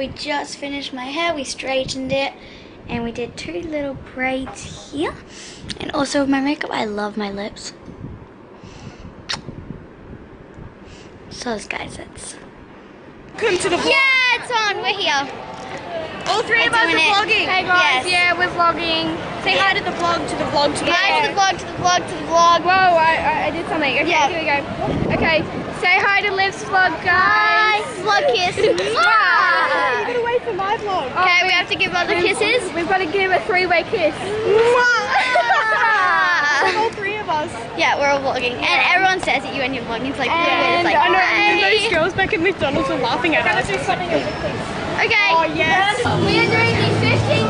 we just finished my hair, we straightened it, and we did two little braids here. And also with my makeup, I love my lips. So guys, it's... Come to the vlog. Yeah, it's on, we're here. All three of us are it. vlogging. Hey, guys. Yeah, we're vlogging. Say hi to the vlog, to the vlog, to the Hi to the vlog. vlog, to the vlog, to the vlog. Whoa, I, I, did something. Okay, Yeah. here we go. Okay, say hi to Liv's vlog, Hi, guys. vlog kiss. Mwah. Mwah. gotta wait for my vlog. Okay, we have to give other kisses. We've got to give a three-way kiss. All three of us. yeah, we're all vlogging. And everyone says at you and you're vlogging. It's like, And it's like I know hi. those girls back at McDonald's are laughing at us. Okay. Oh yes. We are doing the 15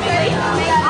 Let's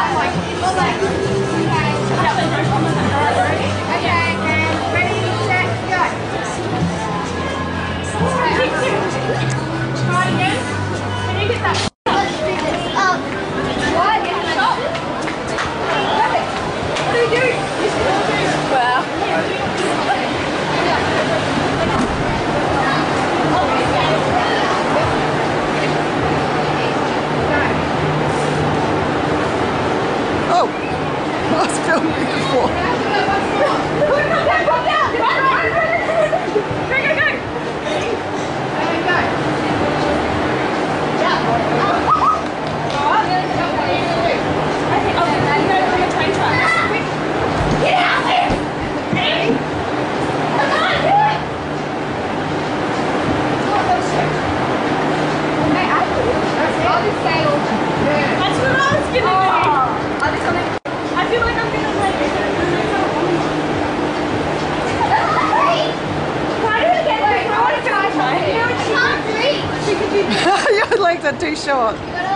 reach. Your legs are too short. You.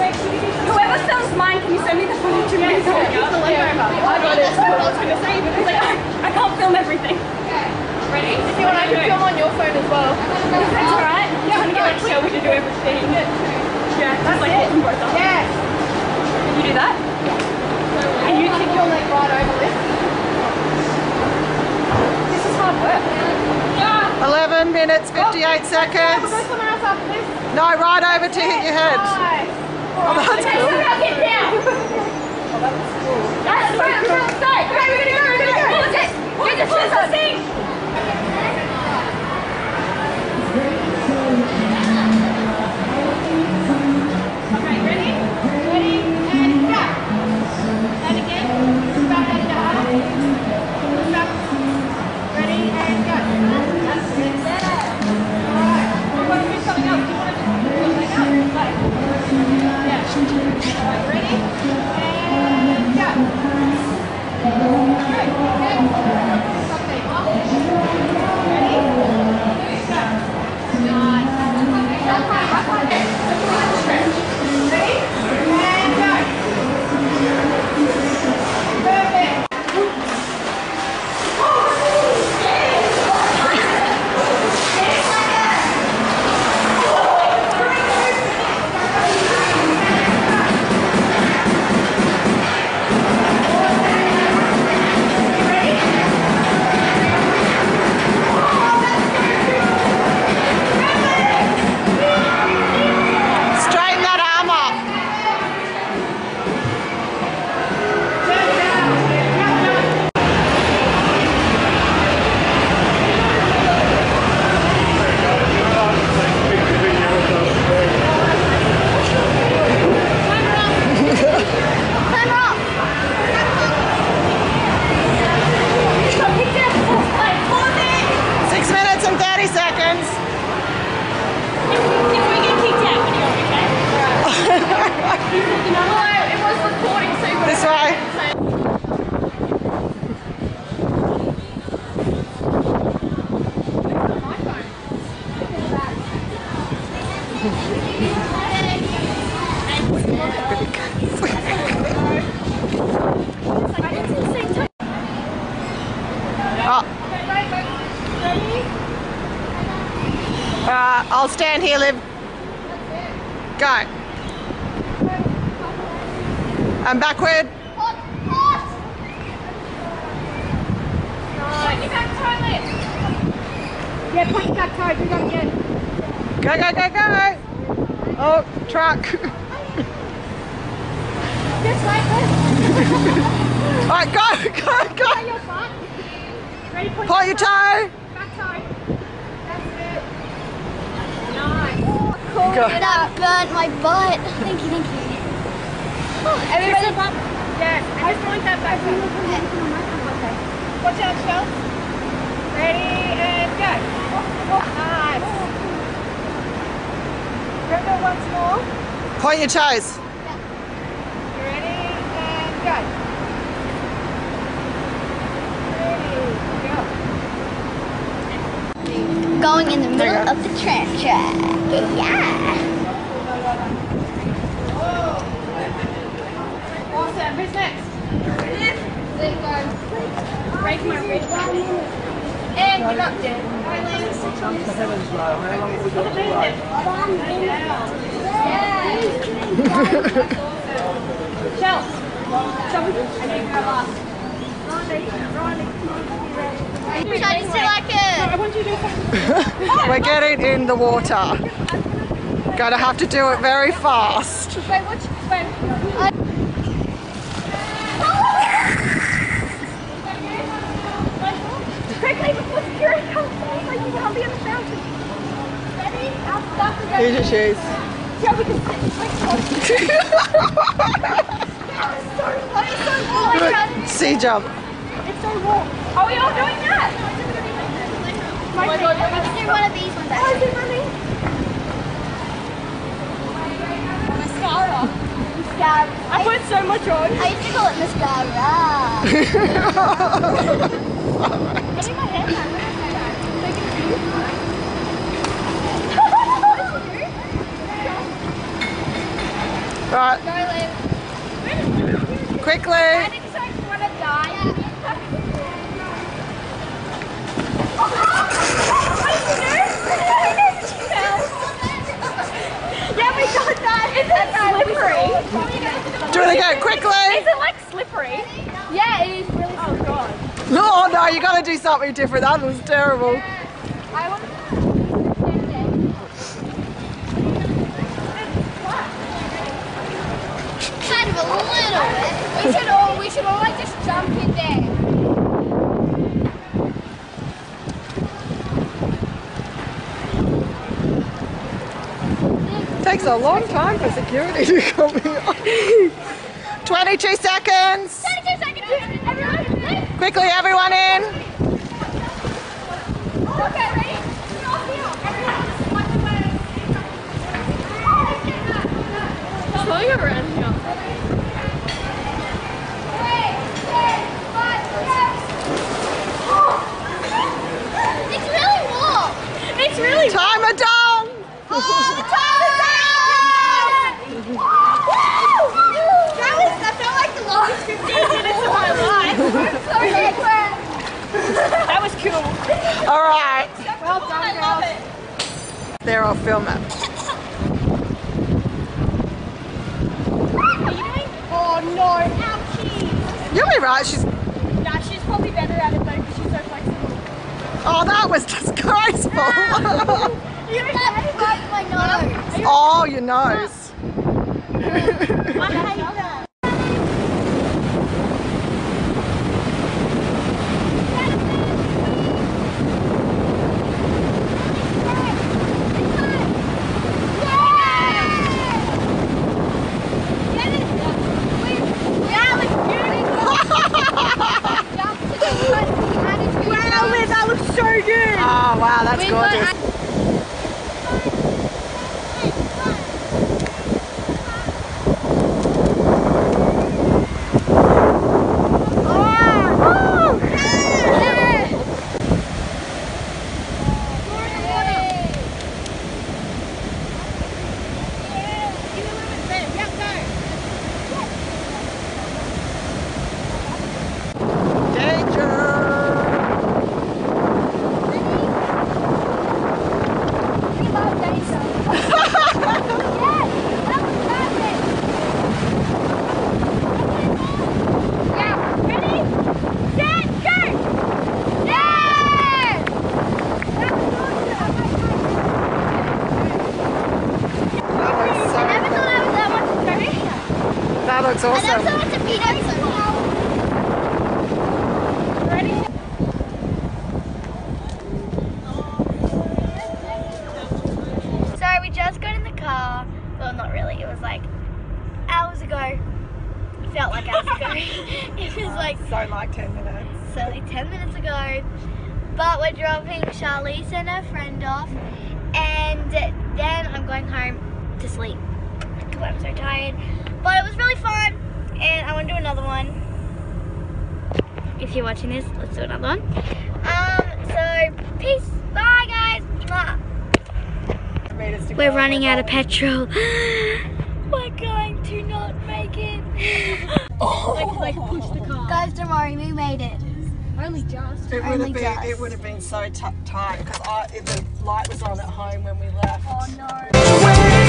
Whoever sells mine, can you send me the footage of me? Yeah, I got it. That's what I was gonna say because like, I, I can't film everything. Ready? If you want, I can film on your phone as well. That's alright. I'm trying to get like Shelby to do everything. Yeah, that's like it. both up. Yes. Can you do that? And you kick your leg right over this. This is hard work. Yeah. 11 minutes, 58 seconds. go somewhere else after this. No, right over to hit your head. Oh, that's Okay, cool. get down. oh, that was cool. That's so cool. Okay, we're go, we're gonna go. What's it? What's it? What's the thing? I'll stand here, Liv. Go. And backward. Point your back toe, Yeah, point back toe. Do that again. Go, go, go, go. Oh, truck. Just like this. All right, go, go, go. Ready? Point, Point your. Toe. That's it. Nice. Cool. Go. That burnt my butt. Thank you, thank you. Oh, everybody, yeah, just point that back toe. Okay. Watch out, Shell. Ready and go. Oh, nice. Remember once more. Point your toes. You ready and go. Going in the middle of the track. Yeah. Awesome. Who's next? Break my wrist. And you got it. Shell. Shell, I need to go last. We're getting in the water. Gonna have to do it very fast. Wait, your shoes. Yeah, so. It's so jump. It's so warm. Are we all doing that? My God, Let's do one of these ones How is actually. it running? Mascara. Mascara. I put so much on. I used to call it mascara. I need my hair done. Right, Go, Liv. quickly. I didn't say you want to die. Yeah, we got that. Is it slippery? Do it again, quickly. Is it like slippery? Yeah, it is really. Oh god. No, gotta do something different. That was terrible. I want. kind of a little bit. We should all. We should all like just jump in there. Takes a long time for security to come here. 22 seconds. 22 seconds. Everyone, Quickly, everyone in. Okay, ready? Slow you around here. It's really warm. Really Timer done. All the time. That was that felt like the longest 15 minutes of my life. that was cool. All right. Well done, girls. There, I'll film it. Are you doing? Oh no, ouchie. You'll be right. She's. Nah, she's probably better at it though because she's so flexible. Oh, that was disgraceful. You? Like my nose. oh, your nose. I hate that. Wow, Liz, that looks so good. Oh, wow, that's We got gorgeous. Danger. That's awesome. also it's a peanut as well. So we just got in the car. Well, not really. It was like hours ago. Felt like hours ago. it was like So like 10 minutes. so like 10 minutes ago. But we're dropping Charlize and her friend off. And then I'm going home to sleep. Because I'm so tired. But it was really fun. And I want to do another one. If you're watching this, let's do another one. Um, so peace. Bye guys. Mwah. Meters to We're running out of petrol. We're going to not make it. Like, push the car. Guys, don't worry, we made it. Only just. It would have been just. it would have been so tight because the light was on at home when we left. Oh no.